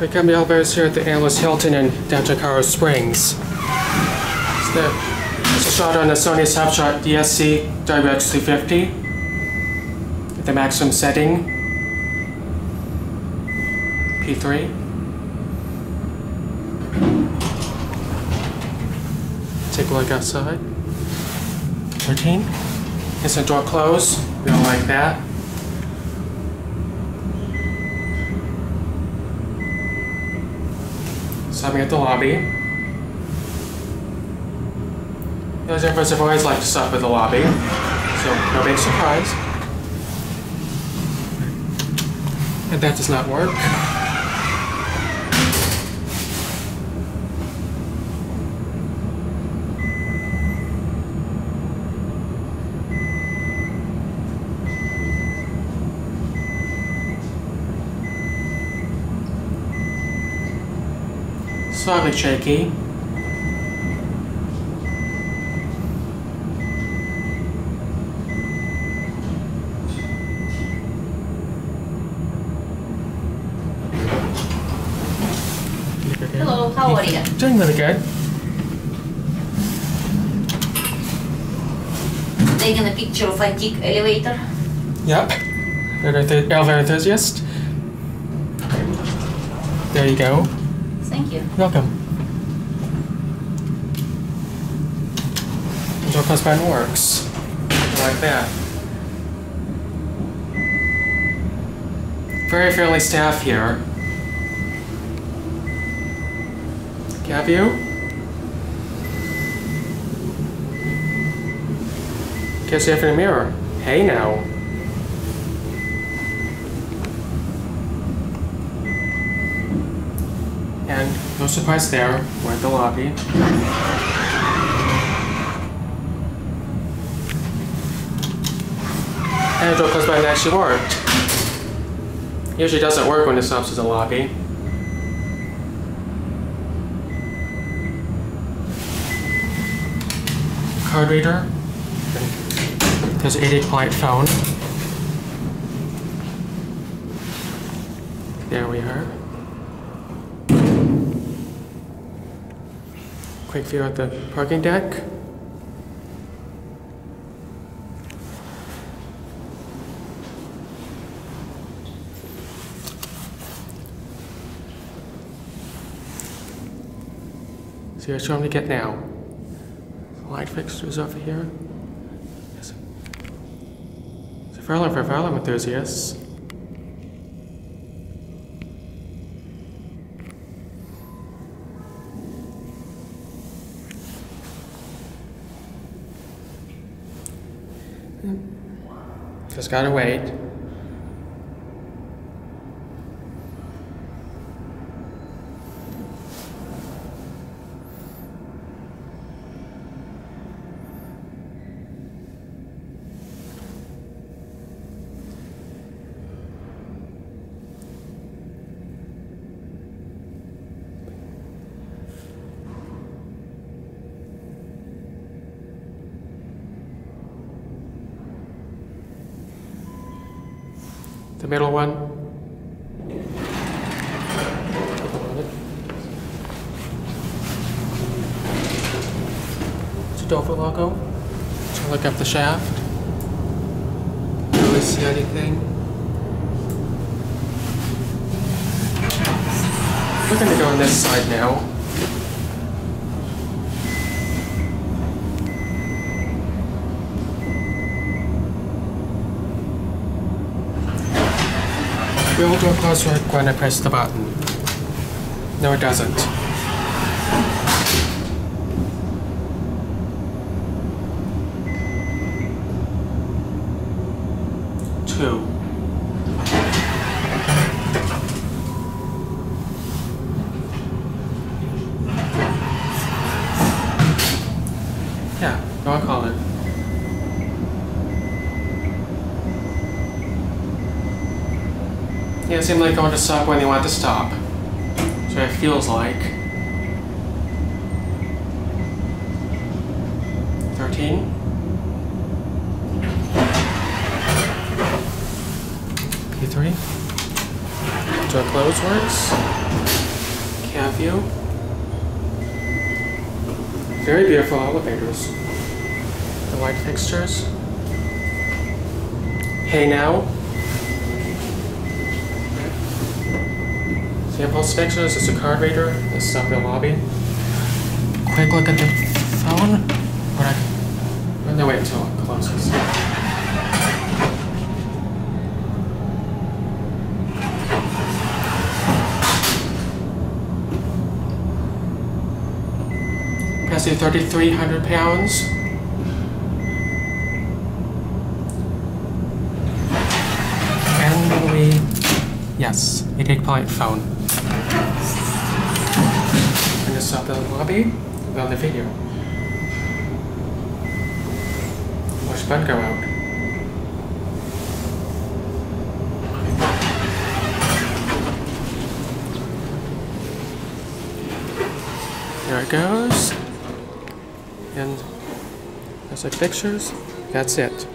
The elevators here at the Antlers Hilton in downtown Colorado Springs. It's, the, it's a shot on the Sony Cyber-shot DSC WX250 at the maximum setting P3. Take a look outside. 13. Instant door close. We don't like that. Stopping at the lobby. Those airports have always liked to stop at the lobby, so no big surprise. And that does not work. Slightly shaky. Hello, how are you? Doing really good. Taking a picture of antique elevator. Yep. Elevator elevator enthusiast. There you go. Thank you. Welcome. Close button works. Like that. Very friendly staff here. Have you? See it in the mirror. Hey now. And no surprise there. We're at the lobby. And the door close button actually worked. Usually doesn't work when it stops at the lobby. Card reader. There's a 8 polite phone. There we are. Quick view at the parking deck. So what I'm gonna get now. Light fixtures over here. Yes. It's a Fairlawn for Fairlawn enthusiasts. Just gotta wait. The middle one. It's a Dover logo. So look up the shaft. Don't really see anything. We're gonna go on this side now. Will door close work when I press the button? No, it doesn't. Two. Yeah, go on, call Yeah, it seemed like going to stop when they want to stop. So it feels like. 13. P3. Door close works. Cab view. Very beautiful elevators. The light fixtures. Hey now. Sample fixtures. There's a card reader. There's stuff in the lobby. Quick look at the phone. Or I can, no, wait until it closes. Capacity 3,300 pounds. And we, yes, a take point phone. And just stop the lobby, on the video. Watch Bud go out. There it goes. And there's like pictures. That's it.